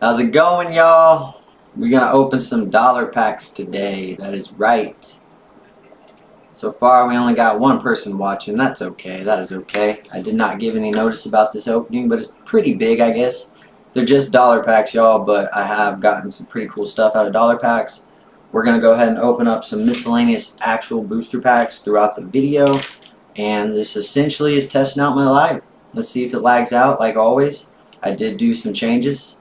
How's it going, y'all? We're gonna open some dollar packs today. That is right. So far, we only got one person watching. That's okay. That is okay. I did not give any notice about this opening, but it's pretty big, I guess. They're just dollar packs, y'all, but I have gotten some pretty cool stuff out of dollar packs. We're gonna go ahead and open up some miscellaneous actual booster packs throughout the video, and this essentially is testing out my live. Let's see if it lags out like always. I did do some changes.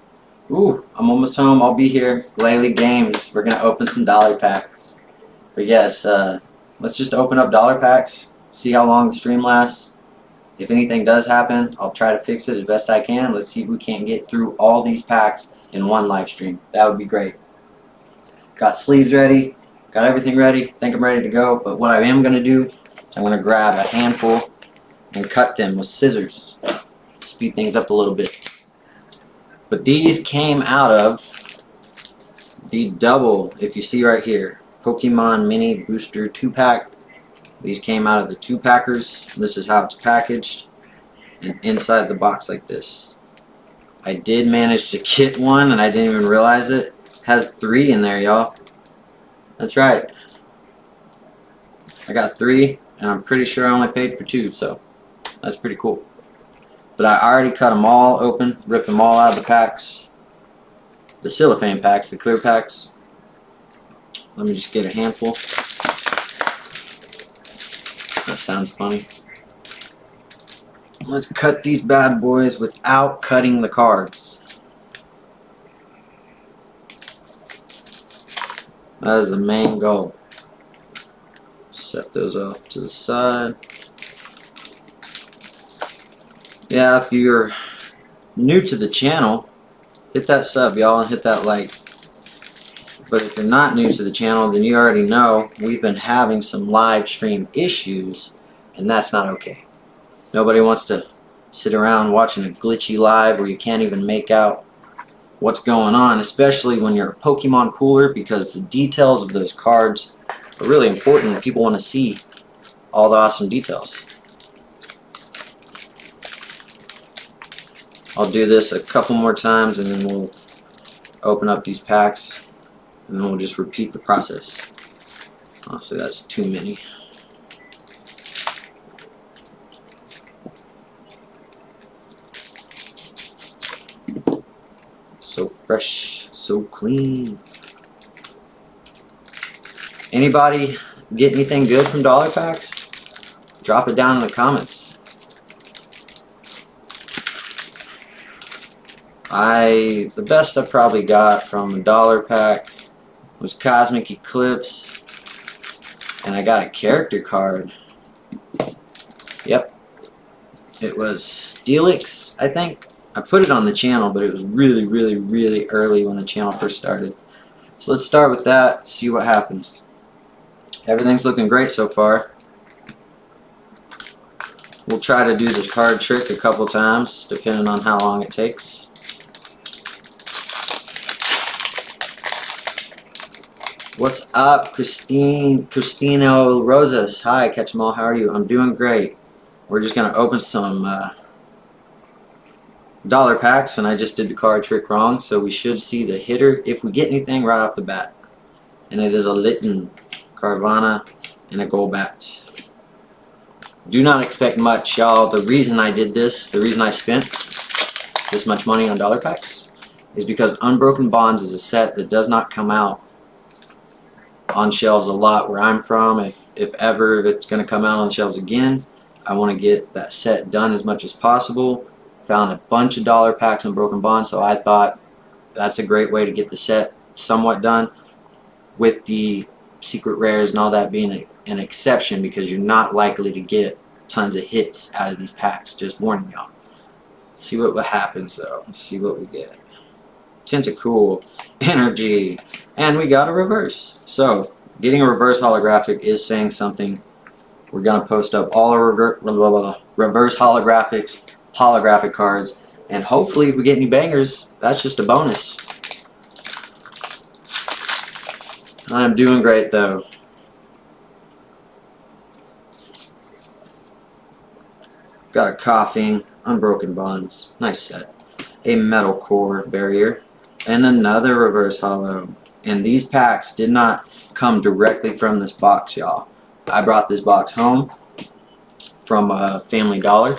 Ooh, I'm almost home. I'll be here. Glalie Games. We're going to open some dollar packs. But yes, uh, let's just open up dollar packs, see how long the stream lasts. If anything does happen, I'll try to fix it as best I can. Let's see if we can't get through all these packs in one live stream. That would be great. Got sleeves ready. Got everything ready. think I'm ready to go. But what I am going to do is I'm going to grab a handful and cut them with scissors. Speed things up a little bit. But these came out of the double, if you see right here, Pokemon Mini Booster 2-pack. These came out of the 2-packers. This is how it's packaged. And inside the box like this. I did manage to get one, and I didn't even realize it. it has three in there, y'all. That's right. I got three, and I'm pretty sure I only paid for two, so that's pretty cool. But I already cut them all open, ripped them all out of the packs. The cellophane packs, the clear packs. Let me just get a handful. That sounds funny. Let's cut these bad boys without cutting the cards. That is the main goal. Set those off to the side. Yeah, if you're new to the channel, hit that sub, y'all, and hit that like. But if you're not new to the channel, then you already know we've been having some live stream issues, and that's not okay. Nobody wants to sit around watching a glitchy live where you can't even make out what's going on, especially when you're a Pokemon pooler, because the details of those cards are really important. People want to see all the awesome details. I'll do this a couple more times and then we'll open up these packs and then we'll just repeat the process. Oh, Honestly, that's too many. So fresh, so clean. Anybody get anything good from dollar packs? Drop it down in the comments. I the best I probably got from a dollar pack was Cosmic Eclipse and I got a character card. Yep. It was Steelix, I think. I put it on the channel, but it was really, really, really early when the channel first started. So let's start with that, see what happens. Everything's looking great so far. We'll try to do the card trick a couple times, depending on how long it takes. What's up, Christine, Christino Rosas? Hi, catch 'em all. How are you? I'm doing great. We're just gonna open some uh, dollar packs, and I just did the card trick wrong, so we should see the hitter if we get anything right off the bat. And it is a Litten, Carvanha, and a Golbat. Do not expect much, y'all. The reason I did this, the reason I spent this much money on dollar packs, is because Unbroken Bonds is a set that does not come out on shelves a lot where I'm from. If, if ever it's going to come out on shelves again, I want to get that set done as much as possible. Found a bunch of dollar packs Unbroken Bond, so I thought that's a great way to get the set somewhat done with the secret rares and all that being a, an exception because you're not likely to get tons of hits out of these packs. Just warning y'all. See what happens though. Let's see what we get. Tentacool, Energy, and we got a reverse. So, getting a reverse holographic is saying something. We're going to post up all our reverse holographics, holographic cards, and hopefully if we get any bangers, that's just a bonus. I'm doing great though. Got a Koffing, unbroken bonds, nice set. A metal core barrier, And another reverse hollow. And these packs did not come directly from this box, y'all. I brought this box home from uh, Family Dollar.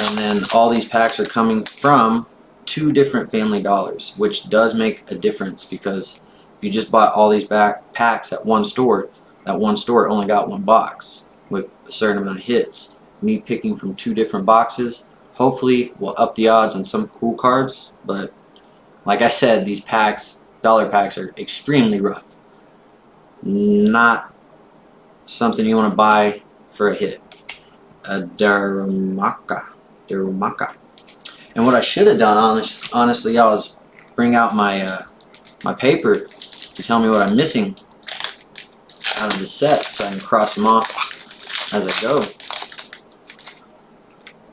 And then all these packs are coming from two different Family Dollars, which does make a difference because if you just bought all these back packs at one store, that one store only got one box with a certain amount of hits. Me picking from two different boxes hopefully will up the odds on some cool cards, but like I said, these packs, dollar packs, are extremely rough. Not something you want to buy for a hit. A Darumaka. Darumaka. And what I should have done, honest, honestly, y'all, is bring out my uh, my paper to tell me what I'm missing out of the set so I can cross them off as I go.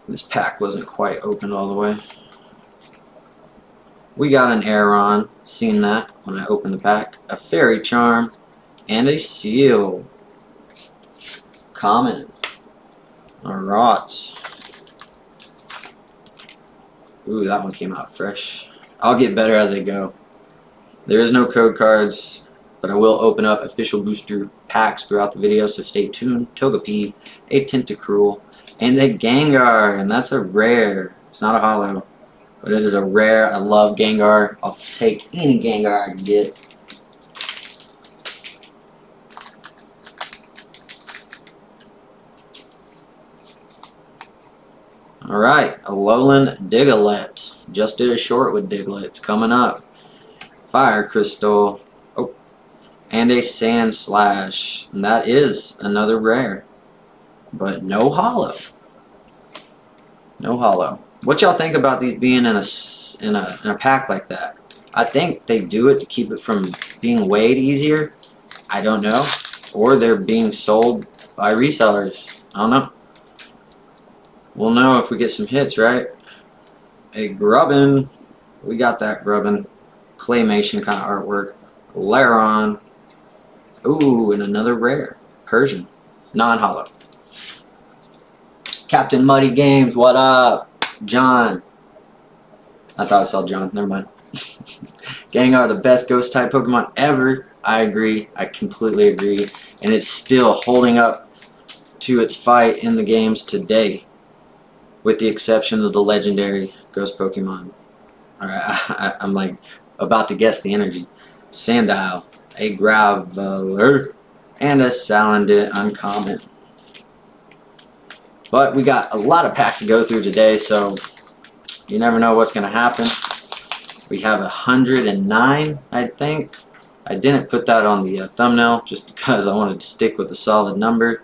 This pack wasn't quite opened all the way. We got an Aron, seen that when I opened the pack, a Fairy Charm, and a Seel. Common. Alright. Ooh, that one came out fresh. I'll get better as I go. There is no code cards, but I will open up official booster packs throughout the video, so stay tuned. Togepi, a Tentacruel, and a Gengar, and that's a rare. It's not a hollow, but it is a rare. I love Gengar. I'll take any Gengar I can get. Alright, Alolan Diglett. Just did a short with Diglett. It's coming up. Fire Crystal. Oh. And a Sandslash. And that is another rare. But no hollow. No hollow. What y'all think about these being in a, in, a, in a pack like that? I think they do it to keep it from being weighed easier. I don't know. Or they're being sold by resellers. I don't know. We'll know if we get some hits, right? A Grubbin. We got that Grubbin. Claymation kind of artwork. Lairon. Ooh, and another rare. Persian. Non-hollow. Captain Muddy Games, what up? John. I thought I saw John. Never mind. Gengar, the best ghost type Pokemon ever. I agree. I completely agree. And it's still holding up to its fight in the games today with the exception of the legendary ghost Pokemon. Alright, I, am like about to guess the energy. Sandile, a Graveler, and a Salandit uncommon. But we got a lot of packs to go through today, so you never know what's going to happen. We have 109, I think. I didn't put that on the uh, thumbnail just because I wanted to stick with a solid number.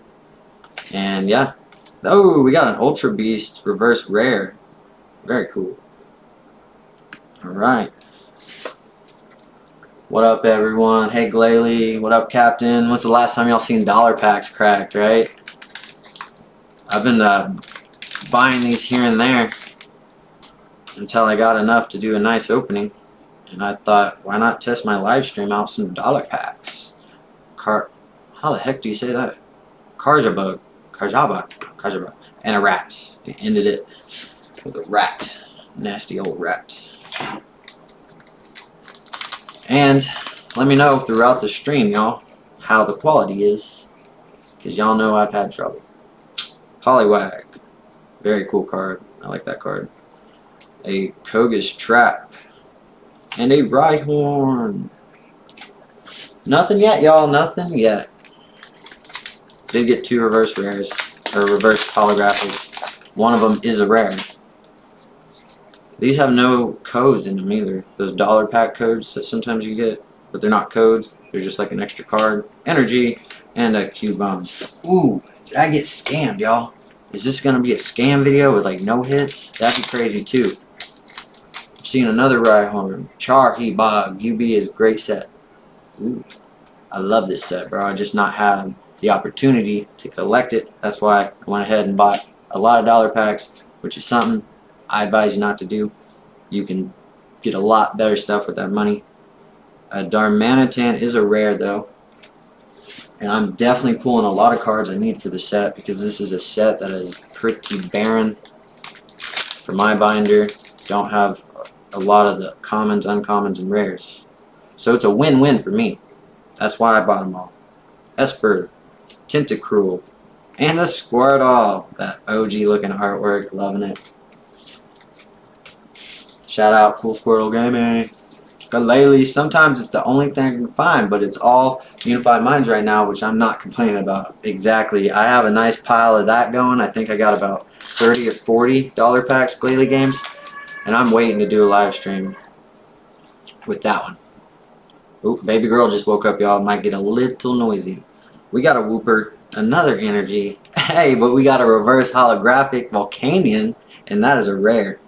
And yeah, Oh, we got an Ultra Beast Reverse Rare. Very cool. Alright. What up, everyone? Hey, Glalie. What up, Captain? When's the last time y'all seen dollar packs cracked, right? I've been uh, buying these here and there until I got enough to do a nice opening. And I thought, why not test my live stream out some dollar packs? Car How the heck do you say that? Carjabug. Karjaba, Kajaba, and a rat. They ended it with a rat. Nasty old rat. And let me know throughout the stream, y'all, how the quality is. Because y'all know I've had trouble. Poliwag. Very cool card. I like that card. A Koga's Trap. And a Rhyhorn. Nothing yet, y'all. Nothing yet. Did get two reverse rares, or reverse holographics. One of them is a rare. These have no codes in them either. Those dollar pack codes that sometimes you get, but they're not codes. They're just like an extra card, energy, and a Cubone. Ooh, did I get scammed, y'all? Is this going to be a scam video with like no hits? That'd be crazy too. I'm seeing another Rhyhorn. Charjabug. UB is great set. Ooh, I love this set, bro. I just not have the opportunity to collect it. That's why I went ahead and bought a lot of dollar packs, which is something I advise you not to do. You can get a lot better stuff with that money. Uh, Darmanitan is a rare though. And I'm definitely pulling a lot of cards I need for the set because this is a set that is pretty barren for my binder. Don't have a lot of the commons, uncommons, and rares. So it's a win-win for me. That's why I bought them all. Espurr, Tentacruel, and a Squirtle. That OG looking artwork, loving it. Shout out Cool Squirtle Gaming. Galele, sometimes it's the only thing I can find, but it's all Unified Minds right now, which I'm not complaining about. Exactly. I have a nice pile of that going. I think I got about 30 or 40 dollar packs Glalie games, and I'm waiting to do a live stream with that one. Oop, baby girl just woke up, y'all. Might get a little noisy. We got a Wooper, another energy. Hey, but we got a reverse holographic Volcanion, and that is a rare.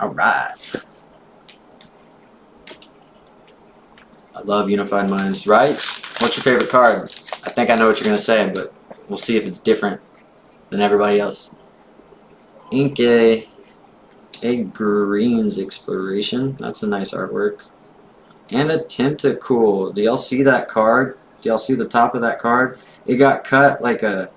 Alright. I love Unified Minds, right? What's your favorite card? I think I know what you're going to say, but we'll see if it's different than everybody else. Inkay. A Green's Exploration. That's a nice artwork. And a Tentacool. Do y'all see that card? Do y'all see the top of that card? It got cut like a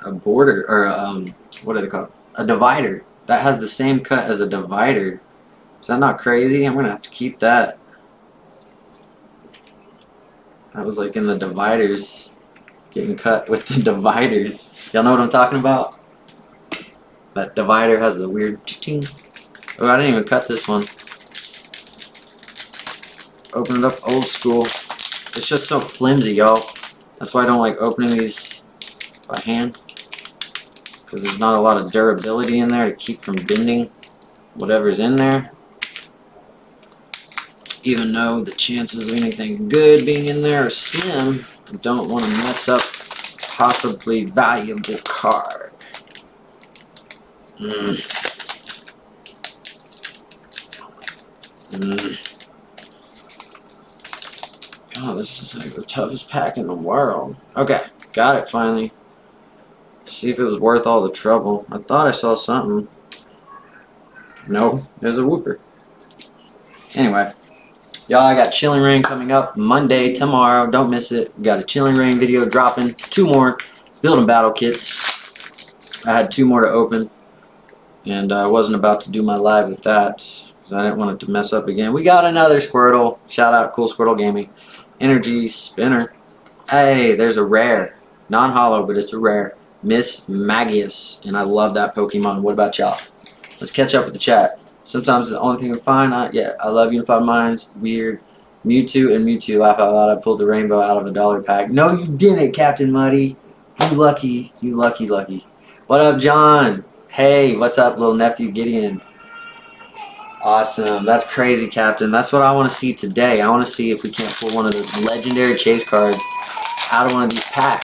a border, or um, what are they called? A divider. That has the same cut as a divider. Is that not crazy? I'm to have to keep that. That was like in the dividers. Getting cut with the dividers. Y'all know what I'm talking about? That divider has the weird ting. Oh, I didn't even cut this one. Open it up old school. It's just so flimsy, y'all. That's why I don't like opening these by hand. Because there's not a lot of durability in there to keep from bending whatever's in there. Even though the chances of anything good being in there are slim, I don't want to mess up possibly valuable card. Mm. Mm. Oh, this is like the toughest pack in the world. Okay, got it finally. See if it was worth all the trouble. I thought I saw something. No, there's a Wooper. Anyway, y'all, I got Chilling Reign coming up Monday, tomorrow. Don't miss it. We got a Chilling Reign video dropping. Two more building battle kits. I had two more to open. And I wasn't about to do my live with that. Because I didn't want it to mess up again. We got another Squirtle. Shout out Cool Squirtle Gaming. Energy Spinner. Hey, there's a rare. Non-hollow, but it's a rare. Mismagius, and I love that Pokemon. What about y'all? Let's catch up with the chat. Sometimes it's the only thing I find. I, yeah, I love Unified Minds. Weird. Mewtwo and Mewtwo laugh out loud. I pulled the rainbow out of a dollar pack. No, you didn't, Captain Muddy. You lucky. You lucky, lucky. What up, John? Hey, what's up, little nephew Gideon? Awesome. That's crazy, Captain. That's what I want to see today. I want to see if we can't pull one of those legendary chase cards out of one of these packs.